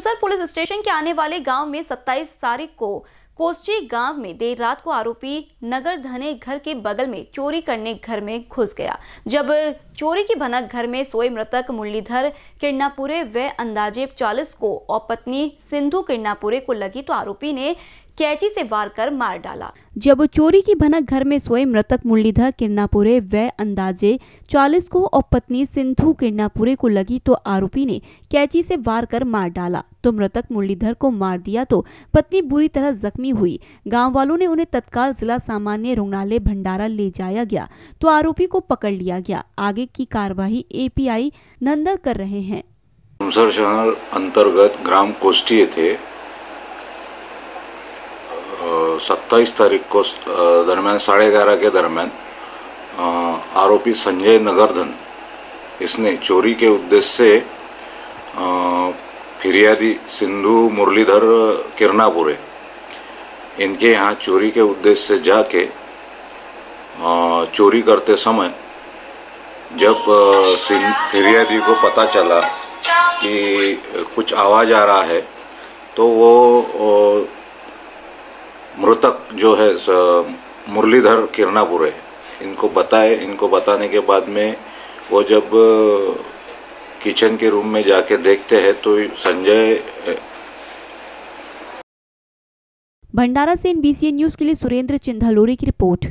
Tumsar police station के आने वाले गाँव में 27 तारीख को कोसची गाँव में देर रात को आरोपी नगर धने घर के बगल में चोरी करने घर में घुस गया। जब चोरी की भनक घर में सोए मृतक मुरलीधर किरणापुरे व अंदाजे 40 को और पत्नी सिंधु किरणापुरे को लगी तो आरोपी ने कैची से वार कर मार डाला। जब चोरी की भनक घर में सोए मृतक मुरलीधर किरनापुरे व अंदाजे 40 को और पत्नी सिंधु किरनापुरे को लगी तो आरोपी ने कैची से वार कर मार डाला। तो मृतक मुरलीधर को मार दिया तो पत्नी बुरी तरह जख्मी हुई। गाँव वालों ने उन्हें तत्काल जिला सामान्य रुग्णालय भंडारा ले जाया गया तो आरोपी को पकड़ लिया गया। आगे की कार्यवाही एपीआई नंदर कर रहे हैं। अंतर्गत ग्राम कोष्टी येथे सत्ताईस तारीख को दरम्यान साढ़े ग्यारह के दरम्यान आरोपी संजय नगरधन, इसने चोरी के उद्देश्य से फिरियादी सिंधु मुरलीधर किरनापुरे इनके यहाँ चोरी के उद्देश्य से जाके चोरी करते समय, जब फिरियादी को पता चला कि कुछ आवाज़ आ रहा है तो वो मृतक जो है मुरलीधर है इनको बताए। इनको बताने के बाद में वो जब, किचन के रूम में जाके देखते हैं तो संजय भंडारा से एनबीसी न्यूज़ के लिए सुरेंद्र चिंधालोरी की रिपोर्ट।